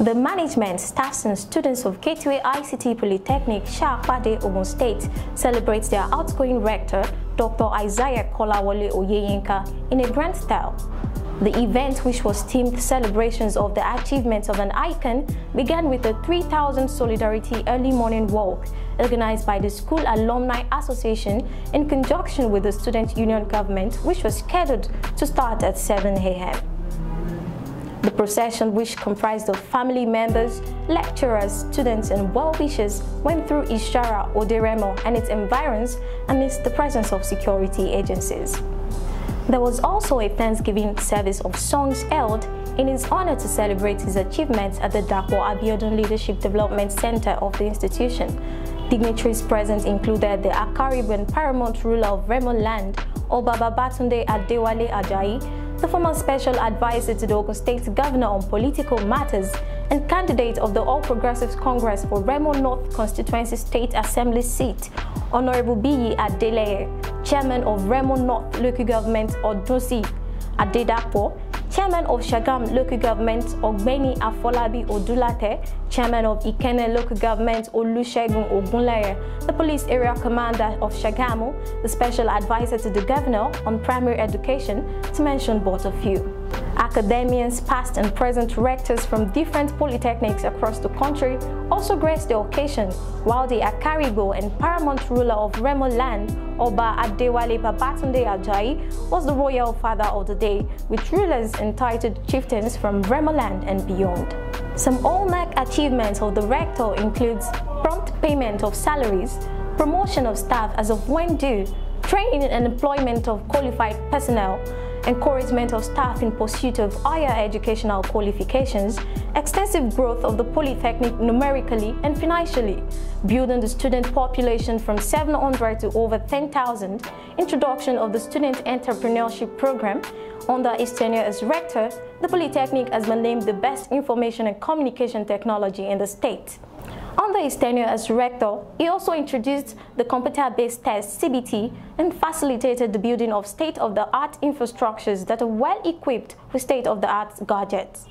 The management, staffs and students of Gateway ICT Polytechnic, Shakpade, Ogun State celebrates their outgoing rector, Dr. Isaiah Kolawole Oyeyinka, in a grand style. The event, which was themed celebrations of the achievements of an icon, began with a 3000 Solidarity Early Morning Walk organized by the School Alumni Association in conjunction with the Student Union Government, which was scheduled to start at 7 a.m. The procession, which comprised of family members, lecturers, students, and well-wishers, went through Ishara, Oderemo, and its environs amidst the presence of security agencies. There was also a Thanksgiving service of songs held in his honor to celebrate his achievements at the Dapo Abiodun Leadership Development Center of the institution. Dignitaries present included the Akarigbo and paramount ruler of Remo land, Oba Babatunde Adewale Ajayi, the former special advisor to the Ogun State governor on political matters and candidate of the All Progressives Congress for Remo North Constituency State Assembly seat, Honorable Biyi Adeleye, chairman of Remo North Local Government Odosi Adedapo, Chairman of Shagam Local Government Ogbeni Afolabi Odulate, Chairman of Ikenne Local Government Olusegun Ogunleye, the Police Area Commander of Shagamu, the Special Advisor to the Governor on Primary Education, to mention but a few. Academians, past and present rectors from different polytechnics across the country also graced the occasion, while the Akarigbo and paramount ruler of Remo land, Oba Adewale Babatunde Ajayi, was the royal father of the day, with rulers entitled chieftains from Remo land and beyond. Some hallmark achievements of the rector includes prompt payment of salaries, promotion of staff as of when due, training and employment of qualified personnel, encouragement of staff in pursuit of higher educational qualifications, extensive growth of the polytechnic numerically and financially, building the student population from 700 to over 10,000, introduction of the student entrepreneurship program. Under his tenure as rector, the Polytechnic has been named the best information and communication technology in the state. Under his tenure as rector, he also introduced the computer-based test CBT and facilitated the building of state-of-the-art infrastructures that are well equipped with state-of-the-art gadgets.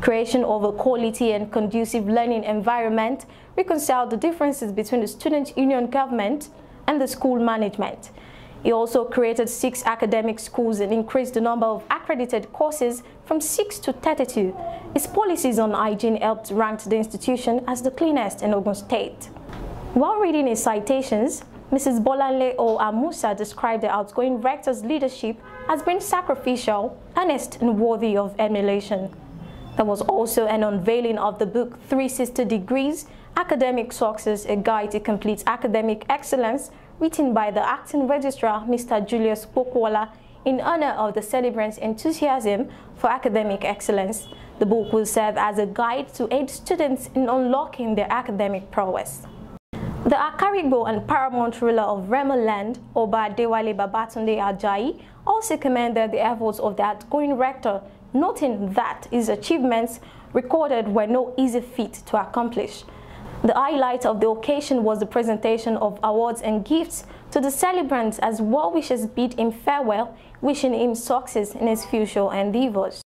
Creation of a quality and conducive learning environment reconciled the differences between the student union government and the school management. He also created six academic schools and increased the number of accredited courses from 6 to 32. His policies on hygiene helped rank the institution as the cleanest in Ogun State. While reading his citations, Mrs. Bolanle O. Amusa described the outgoing rector's leadership as being sacrificial, honest, and worthy of emulation. There was also an unveiling of the book 360 Degrees, Academic Success, a Guide to Complete Academic Excellence, written by the acting registrar, Mr. Julius Pokwola, in honor of the celebrant's enthusiasm for academic excellence. The book will serve as a guide to aid students in unlocking their academic prowess. The Akarigbo and paramount ruler of Remo land, Oba Dewale Babatunde Ajayi, also commended the efforts of the outgoing rector, noting that his achievements recorded were no easy feat to accomplish. The highlight of the occasion was the presentation of awards and gifts to the celebrants as well wishes bid him farewell, wishing him success in his future endeavors.